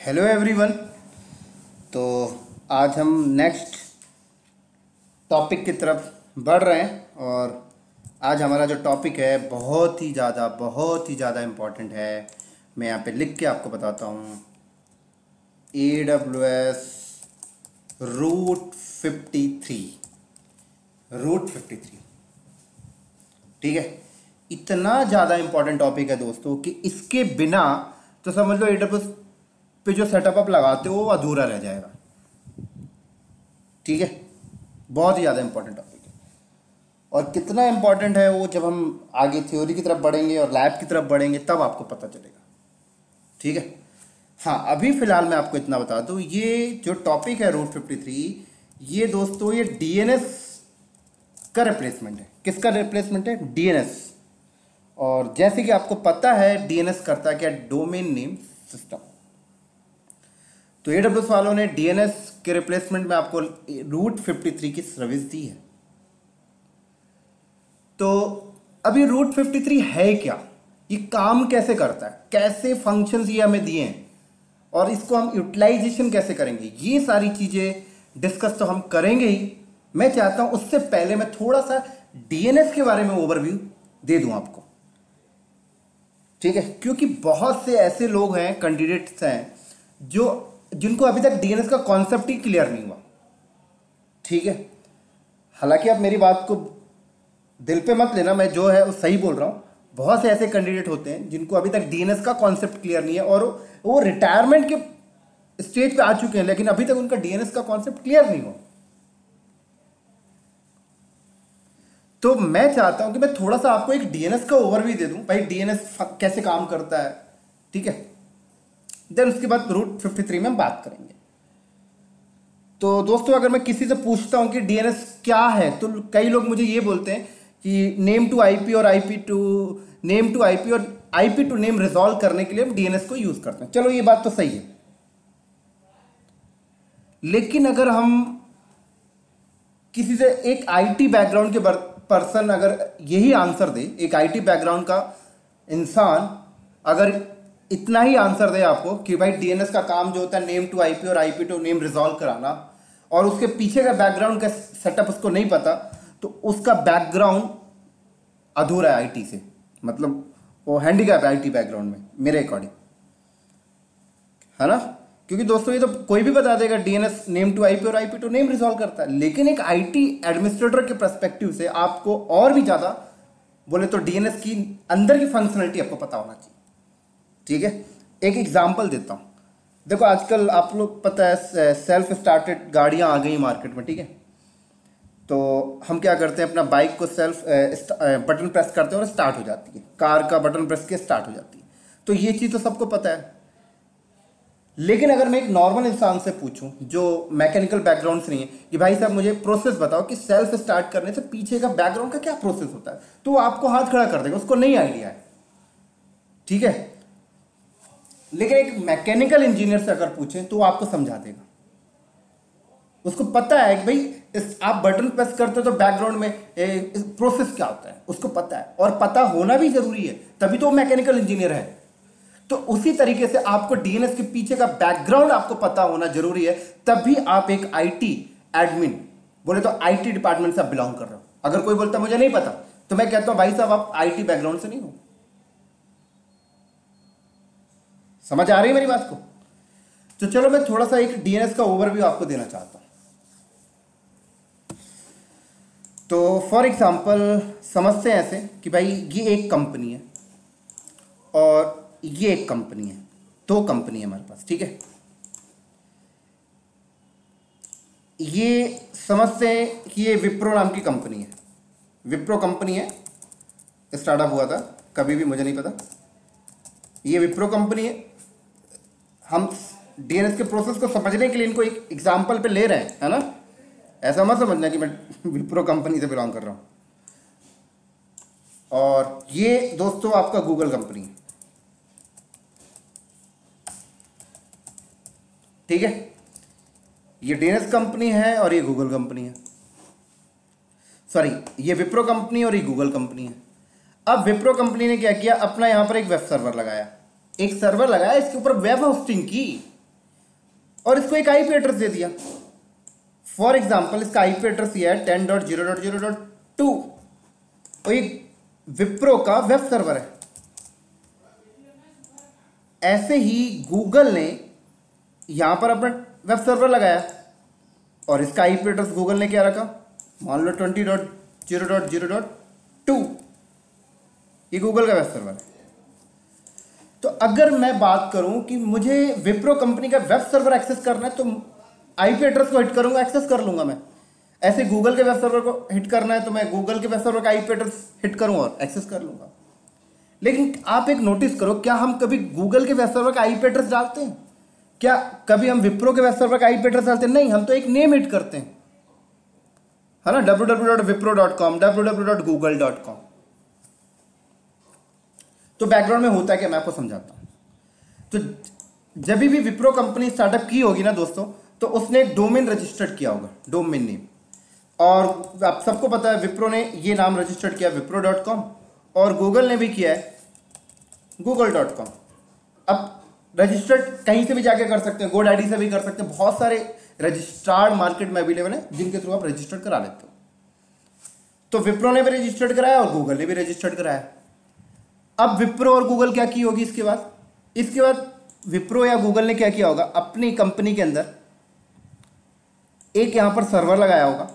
Hello everyone तो आज हम नेक्स्ट टॉपिक की तरफ़ बढ़ रहे हैं और आज हमारा जो टॉपिक है, बहुत ही ज़्यादा, बहुत ही ज़्यादा इम्पोर्टेंट है। मैं यहाँ पे लिख के आपको बताता हूँ। A W S route fifty three route fifty three ठीक है? इतना ज़्यादा इम्पोर्टेंट टॉपिक है दोस्तों कि इसके बिना तो समझ लो ए डब्ल्यू पे जो सेटअप आप लगाते हो, वो अधूरा रह जाएगा। ठीक है? बहुत ही ज़्यादा इंपॉर्टेंट टॉपिक है। और कितना इंपॉर्टेंट है वो जब हम आगे थ्योरी की तरफ़ बढ़ेंगे और लैब की तरफ़ बढ़ेंगे, तब आपको पता चलेगा। ठीक है? हाँ अभी फ़िलहाल मैं आपको इतना बता दूँ, ये जो टॉपिक है रूट फिफ्टी थ्री ये दोस्तों, ये डीएनएस का रिप्लेसमेंट है। किसका रिप्लेसमेंट है? डीएनएस और जैसे कि आपको पता है डीएनएस करता क्या? डोमेन नेम सिस्टम तो ए वालों ने डीएनएस के रिप्लेसमेंट में आपको रूट 53 की सर्विस दी है। तो अभी रूट 53 है क्या? ये काम कैसे करता है? कैसे फ़ंक्शंस ये हमें दिए हैं? और इसको हम यूटिलाइजेशन कैसे करेंगे? ये सारी चीज़ें डिस्कस तो हम करेंगे ही। मैं चाहता हूँ उससे पहले मैं थोड़ा सा डीएनएस के बारे में ओवरव्यू दे दूँ आपको। ठीक है? क्योंकि बहुत से ऐसे लोग हैं कैंडिडेट्स हैं, जो जिनको अभी तक डीएनएस का कॉन्सेप्ट ही क्लियर नहीं हुआ। ठीक है? हालाँकि आप मेरी बात को दिल पे मत लेना, मैं जो है वो सही बोल रहा हूँ। बहुत से ऐसे कैंडिडेट होते हैं जिनको अभी तक डीएनएस का कॉन्सेप्ट क्लियर नहीं है और वो रिटायरमेंट के स्टेज पे आ चुके हैं, लेकिन अभी तक उनका डीएनएस का कॉन्सेप्ट क्लियर नहीं हुआ। तो मैं चाहता हूँ कि मैं थोड़ा सा आपको एक डीएनएस का ओवरव्यू दे दूँ। भाई डीएनएस कैसे काम करता है? ठीक है? देन उसके बाद रूट फिफ्टी थ्री में हम बात करेंगे। तो दोस्तों, अगर मैं किसी से पूछता हूँ कि डीएनएस क्या है तो कई लोग मुझे ये बोलते हैं कि नेम टू आईपी और IP to name to IP और आईपी टू नेम रिजॉल्व करने के लिए हम डीएनएस को यूज़ करते हैं। चलो, ये बात तो सही है। लेकिन अगर हम किसी से एक आईटी बैकग्राउंड के पर्सन अगर यही आंसर दे, एक आईटी बैकग्राउंड का इंसान अगर इतना ही आंसर दे आपको कि भाई डीएनएस का काम जो होता है नेम टू आईपी और आईपी टू नेम रिजॉल्व कराना। और उसके पीछे का बैकग्राउंड का सेटअप उसको नहीं पता तो उसका बैकग्राउंड अधूरा है आईटी से। मतलब वो हैंडीकैप है आईटी बैकग्राउंड में, मेरे अकॉर्डिंग है ना? क्योंकि दोस्तों, ये तो कोई भी बता देगा डीएनएस नेम टू आईपी और आईपी टू नेम रिजॉल्व करता है। लेकिन एक आईटी एडमिनिस्ट्रेटर के परस्पेक्टिव से आपको और भी ज़्यादा, बोले तो डीएनएस की अंदर की फंक्शनलिटी आपको पता होना चाहिए। ठीक है? एक एग्ज़ाम्पल देता हूँ। देखो, आजकल आप लोग पता है सेल्फ स्टार्टेड गाड़ियाँ आ गई मार्केट में, ठीक है? तो हम क्या करते हैं, अपना बाइक को सेल्फ बटन प्रेस करते हैं और स्टार्ट हो जाती है। कार का बटन प्रेस के स्टार्ट हो जाती है। तो ये चीज़ तो सबको पता है। लेकिन अगर मैं एक नॉर्मल इंसान से पूछूँ, जो मैकेनिकल बैकग्राउंड से नहीं है, कि भाई साहब, मुझे प्रोसेस बताओ कि सेल्फ स्टार्ट करने से पीछे का बैकग्राउंड का क्या प्रोसेस होता है? तो वो आपको हाथ खड़ा कर देगा, उसको नहीं आइडिया है। ठीक है? लेकिन एक मैकेनिकल इंजीनियर से अगर पूछें तो आपको समझा देगा। उसको पता है कि भाई इस आप बटन प्रेस करते हो तो बैकग्राउंड में ए, प्रोसेस क्या होता है? उसको पता है। और पता होना भी ज़रूरी है तभी तो वो मैकेनिकल इंजीनियर है। तो उसी तरीके से आपको डीएनएस के पीछे का बैकग्राउंड आपको पता होना ज़रूरी है तभी आप एक आईटी एडमिन बोले तो आईटी डिपार्टमेंट से बिलोंग कर रहे हो। अगर कोई बोलता मुझे नहीं पता तो मैं कहता हूँ भाई साहब आप आईटी बैकग्राउंड से नहीं हो। समझ आ रही है मेरी बात को? तो चलो मैं थोड़ा सा एक डीएनएस का ओवरव्यू आपको देना चाहता हूँ। तो फॉर एग्जांपल समझते हैं ऐसे कि भाई ये एक कंपनी है और ये एक कंपनी है। दो कंपनी है हमारे पास, ठीक है? ये समझते हैं कि ये विप्रो नाम की कंपनी है। विप्रो कंपनी है स्टार्टअप हुआ था, कभी भी मुझे नहीं पता। ये विप्रो कंपनी है हम डीएनएस के प्रोसेस को समझने के लिए इनको एक एग्ज़ाम्पल पे ले रहे हैं, है ना? ऐसा मत समझना कि मैं विप्रो कंपनी से बिलोंग कर रहा हूँ। और ये दोस्तों आपका गूगल कंपनी ठीक है? ये डीएनएस कंपनी है और ये गूगल कंपनी है। सॉरी ये विप्रो कंपनी और ये गूगल कंपनी है। अब विप्रो कंपनी ने क्या किया? अपना यहाँ पर एक वेब सर्वर लगाया। एक सर्वर लगाया, इसके ऊपर वेब होस्टिंग की और इसको एक आईपी एड्रेस दे दिया। फॉर एग्ज़ाम्पल इसका आईपी एड्रेस ये है ten dot zero dot zero dot two और ये विप्रो का वेब सर्वर है। ऐसे ही गूगल ने यहाँ पर अपना वेब सर्वर लगाया और इसका आईपी एड्रेस गूगल ने क्या रखा? मान लो twenty dot zero dot zero dot two ये गूगल का वेब सर्वर है। तो अगर मैं बात करूँ कि मुझे विप्रो कंपनी का वेब सर्वर एक्सेस करना है तो आईपी एड्रेस को हिट करूँगा, एक्सेस कर लूँगा मैं। ऐसे गूगल के वेब सर्वर को हिट करना है तो मैं गूगल के वेब सर्वर का आईपी एड्रेस हिट करूँगा और एक्सेस कर लूँगा। लेकिन आप एक नोटिस करो, क्या हम कभी गूगल के वेब सर्वर का आईपी एड्रेस डालते हैं? क्या कभी हम विप्रो के वेब सर्वर का आईपी एड्रेस डालते हैं? नहीं, हम तो एक नेम हिट करते हैं। है ना? W W dot Wipro dot com W W dot Google dot com तो बैकग्राउंड में होता है क्या मैं आपको समझाता हूँ। तो जब भी विप्रो कंपनी स्टार्टअप की होगी ना दोस्तों तो उसने डोमेन रजिस्टर्ड किया होगा डोमेन नेम और आप सबको पता है विप्रो ने ये नाम रजिस्टर्ड किया विप्रो डॉट कॉम और गूगल ने भी किया है गूगल डॉट कॉम अब रजिस्टर्ड कहीं से भी जाके कर सकते हैं गोड आईडी से भी कर सकते हैं। बहुत सारे रजिस्टर्ड मार्केट में अवेलेबल है, जिनके थ्रू आप रजिस्टर्ड करा लेते हो। तो विप्रो ने भी रजिस्टर्ड कराया और गूगल ने भी रजिस्टर्ड कराया। अब विप्रो और गूगल क्या की होगी इसके बाद? इसके बाद विप्रो या गूगल ने क्या किया होगा? अपनी कंपनी के अंदर एक यहाँ पर सर्वर लगाया होगा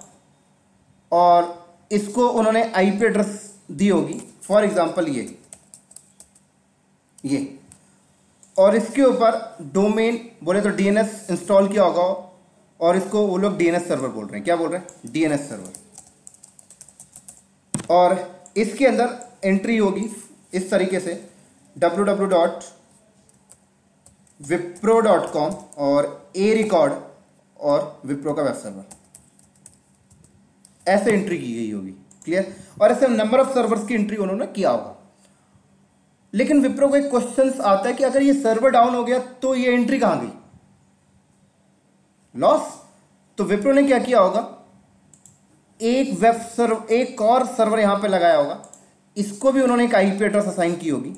और इसको उन्होंने आईपी एड्रेस दी होगी। फॉर एग्जांपल ये ये। और इसके ऊपर डोमेन, बोले तो डीएनएस इंस्टॉल किया होगा और इसको वो लोग डीएनएस सर्वर बोल रहे हैं। क्या बोल रहे हैं? DNS server. और इसके अंदर एंट्री होगी। इस तरीके से W W dot Wipro dot com और ए रिकॉर्ड और विप्रो का वेब सर्वर ऐसे एंट्री की गई होगी क्लियर और ऐसे नंबर ऑफ़ सर्वर्स की एंट्री उन्होंने किया होगा। लेकिन विप्रो को एक क्वेश्चन आता है कि अगर ये सर्वर डाउन हो गया तो ये एंट्री कहाँ गई? लॉस तो विप्रो ने क्या किया होगा? एक वेब सर्वर एक और सर्वर यहाँ पे लगाया होगा। इसको भी उन्होंने एक आईपी एड्रेस असाइन की होगी।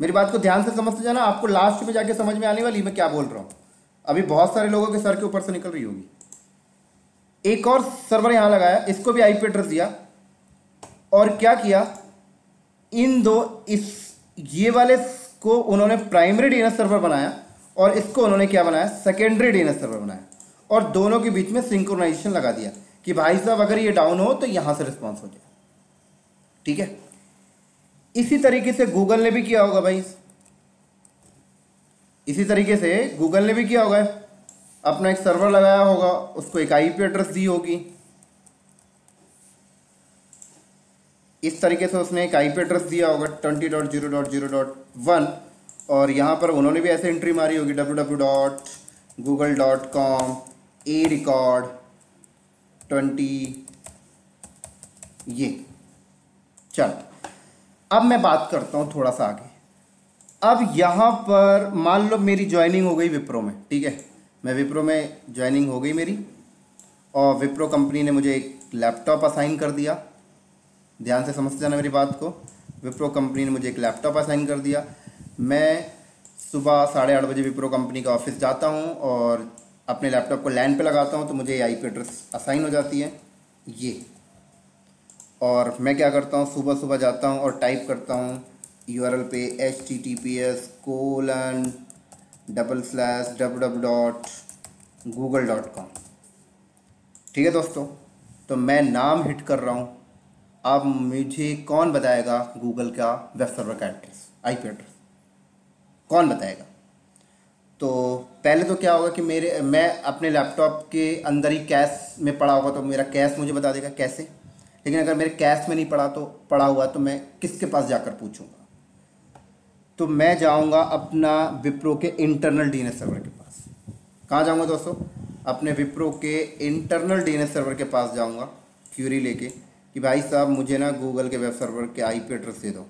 मेरी बात को ध्यान से समझते जाना, आपको लास्ट में जाके समझ में आने वाली मैं क्या बोल रहा हूँ। अभी बहुत सारे लोगों के सर के ऊपर से निकल रही होगी। एक और सर्वर यहाँ लगाया, इसको भी आईपी एड्रेस दिया। और क्या किया? इन दो, इस, ये वाले को उन्होंने प्राइमरी डीएनएस सर्वर बनाया और इसको उन्होंने क्या बनाया? सेकेंडरी डीएनएस सर्वर बनाया। और दोनों के बीच में सिंक्रोनाइजेशन लगा दिया कि भाई साहब, अगर ये डाउन हो तो यहाँ से रिस्पॉन्स हो जाए। ठीक है? इसी तरीके से गूगल ने भी किया होगा भाई। इसी तरीके से गूगल ने भी किया होगा। अपना एक सर्वर लगाया होगा, उसको एक आईपी एड्रेस दी होगी। इस तरीके से उसने एक आईपी एड्रेस दिया होगा twenty dot zero dot zero dot one और यहाँ पर उन्होंने भी ऐसे एंट्री मारी होगी W W dot Google dot com A record twenty ये। चल, अब मैं बात करता हूँ थोड़ा सा आगे। अब यहाँ पर मान लो मेरी ज्वाइनिंग हो गई विप्रो में, ठीक है? मैं विप्रो में ज्वाइनिंग हो गई मेरी, और विप्रो कंपनी ने मुझे एक लैपटॉप असाइन कर दिया। ध्यान से समझते जाना मेरी बात को। विप्रो कंपनी ने मुझे एक लैपटॉप असाइन कर दिया। मैं सुबह साढ़े आठ बजे विप्रो कंपनी का ऑफ़िस जाता हूँ और अपने लैपटॉप को लैंड पे लगाता हूँ तो मुझे ये आई पी एड्रेस असाइन हो जाती है। ये। और मैं क्या करता हूँ, सुबह सुबह जाता हूँ और टाइप करता हूँ यू आर एल पे H T T P S colon double slash W W dot Google dot com ठीक है दोस्तों तो मैं नाम हिट कर रहा हूँ। अब मुझे कौन बताएगा गूगल का वेब सर्वर का एड्रेस आई पी एड्रेस कौन बताएगा? तो पहले तो क्या होगा कि मेरे, मैं अपने लैपटॉप के अंदर ही कैश में पड़ा होगा तो मेरा कैश मुझे बता देगा कैसे? लेकिन अगर मेरे कैश में नहीं पड़ा तो पड़ा हुआ तो मैं किसके पास जाकर पूछूँगा? तो मैं जाऊँगा अपना विप्रो के इंटरनल डी सर्वर के पास। कहाँ जाऊँगा दोस्तों? अपने विप्रो के इंटरनल डी सर्वर के पास जाऊँगा क्यूरी लेके, कि भाई साहब मुझे ना गूगल के वेब सर्वर के आईपी एड्रेस दे दो।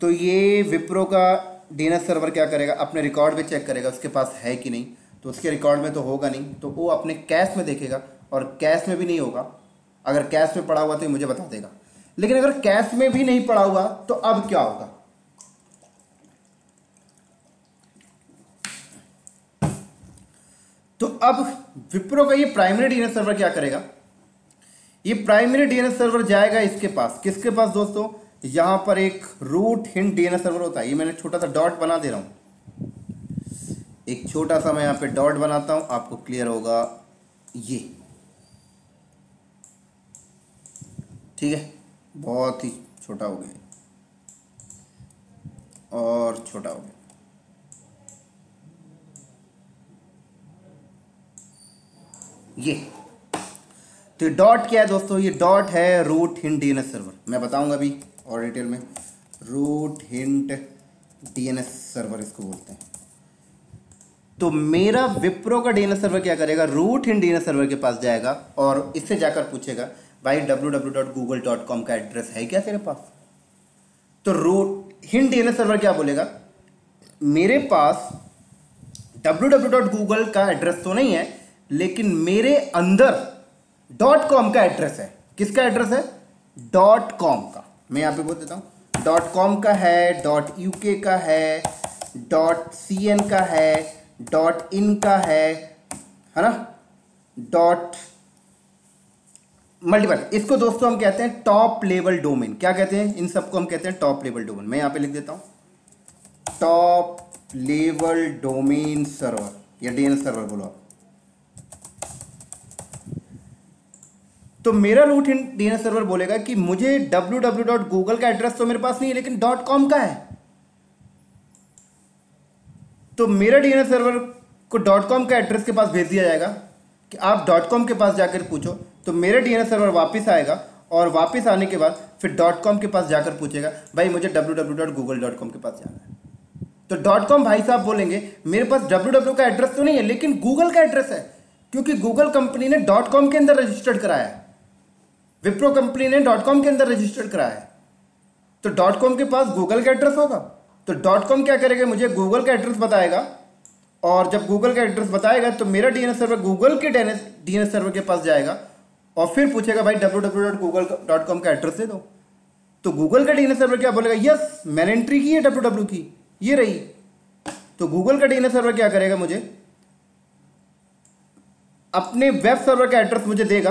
तो ये विप्रो का डीएनएस सर्वर क्या करेगा? अपने रिकॉर्ड में चेक करेगा, उसके पास है कि नहीं। तो उसके रिकॉर्ड में तो होगा नहीं तो वो अपने कैश में देखेगा, और कैश में भी नहीं होगा अगर कैश में पड़ा हुआ तो मुझे बता देगा। लेकिन अगर कैश में भी नहीं पड़ा हुआ तो अब क्या होगा? तो अब विप्रो का ये प्राइमरी डीएनएस सर्वर क्या करेगा? ये प्राइमरी डीएनएस सर्वर जाएगा इसके पास। किसके पास दोस्तों? यहाँ पर एक रूट हिंट डीएनएस सर्वर होता है। ये मैंने छोटा सा डॉट बना दे रहा हूँ। एक छोटा सा मैं यहाँ पे डॉट बनाता हूँ। आपको क्लियर होगा ये। ठीक है? बहुत ही छोटा हो गया। और छोटा हो गया। ये। तो डॉट क्या है दोस्तों? ये डॉट है रूट हिंट डीएनएस सर्वर मैं बताऊँगा अभी और डिटेल में। रूट हिंट डीएनएस सर्वर इसको बोलते हैं। तो मेरा विप्रो का डीएनएस सर्वर क्या करेगा? रूट हिंट डीएनएस सर्वर के पास जाएगा और इससे जाकर पूछेगा भाई, www.google.com का एड्रेस है क्या तेरे पास? तो रूट हिंट डीएनएस सर्वर क्या बोलेगा? मेरे पास www.google का एड्रेस तो नहीं है, लेकिन मेरे अंदर. डॉट कॉम का एड्रेस है। किसका एड्रेस है? डॉट कॉम का। मैं यहाँ पे बोल देता हूँ डॉट कॉम का है डॉट यूके का है डॉट सी एन का है डॉट इन का है है ना? Dot multiple. इसको दोस्तों हम कहते हैं टॉप लेवल डोमेन। क्या कहते हैं? इन सबको हम कहते हैं टॉप लेवल डोमेन। मैं यहाँ पे लिख देता हूँ। Top level domain server. या डीएनएस सर्वर बोलो आप। तो मेरा रूट इन डीएनएस सर्वर बोलेगा कि मुझे www.google का एड्रेस तो मेरे पास नहीं है, लेकिन डॉट कॉम का है। तो मेरा डीएनएस सर्वर को डॉट कॉम का एड्रेस के पास भेज दिया जाएगा कि आप डॉट कॉम के पास जाकर पूछो। तो मेरा डीएनएस सर्वर वापस आएगा और वापस आने के बाद फिर डॉट कॉम के पास जाकर पूछेगा, भाई, मुझे www.google.com के पास जाना है। तो डॉट कॉम भाई साहब बोलेंगे, मेरे पास www का एड्रेस तो नहीं है, लेकिन गूगल का एड्रेस है, क्योंकि गूगल कंपनी ने डॉट कॉम के अंदर रजिस्टर्ड कराया है। विप्रो कंपनी ने डॉट कॉम के अंदर रजिस्टर्ड कराया तो डॉट कॉम के पास गूगल का एड्रेस होगा। तो डॉट कॉम क्या करेगा, मुझे गूगल का एड्रेस बताएगा और जब गूगल का एड्रेस बताएगा तो मेरा डीएनएस सर्वर गूगल के डीएनएस सर्वर के पास जाएगा और फिर पूछेगा, भाई W W dot Google dot com का एड्रेस दे दो। तो गूगल का डीएनएस सर्वर क्या बोलेगा यस मैंने एंट्री की है डब्ल्यू डब्ल्यू की, ये रही। तो गूगल का डीएनएस सर्वर क्या करेगा मुझे? अपने वेब सर्वर का एड्रेस मुझे देगा।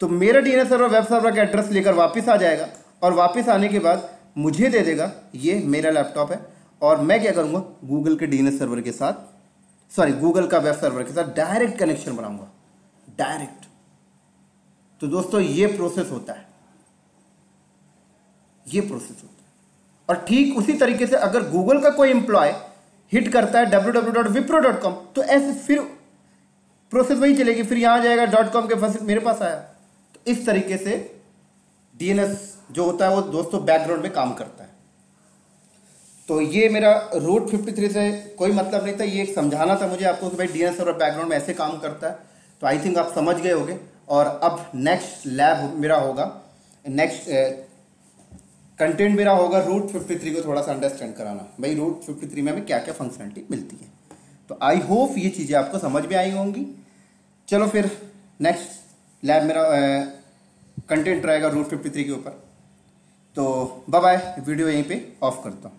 तो मेरा डीएनएस सर्वर वेब सर्वर का एड्रेस लेकर वापस आ जाएगा और वापस आने के बाद मुझे दे देगा, ये मेरा लैपटॉप है। और मैं क्या करूँगा गूगल के डीएनएस सर्वर के साथ सॉरी गूगल का वेब सर्वर के साथ डायरेक्ट कनेक्शन बनाऊँगा। डायरेक्ट। तो दोस्तों, ये प्रोसेस होता है। ये प्रोसेस होता है। और ठीक उसी तरीके से अगर गूगल का कोई एम्प्लॉय हिट करता है www.wipro.com तो ऐसे फिर प्रोसेस वही चलेगी। फिर यहाँ जाएगा डॉट कॉम के पास मेरे पास आया। तो इस तरीके से डीएनएस जो होता है वो दोस्तों बैकग्राउंड में काम करता है। तो ये मेरा रूट 53 से कोई मतलब नहीं था। ये समझाना था मुझे आपको कि भाई डीएनएस और बैकग्राउंड में ऐसे काम करता है। तो आई थिंक आप समझ गए होंगे। और अब नेक्स्ट लैब मेरा होगा। नेक्स्ट कंटेंट मेरा होगा रूट 53 को थोड़ा सा अंडरस्टैंड कराना। भाई रूट 53 में हमें क्या क्या फंक्शनलिटी मिलती है। तो आई होप ये चीज़ें आपको समझ में आई होंगी। चलो फिर नेक्स्ट लैब मेरा कंटेंट रहेगा रूट फिफ्टी थ्री के ऊपर। तो बाय वीडियो यहीं पे ऑफ़ करता हूँ।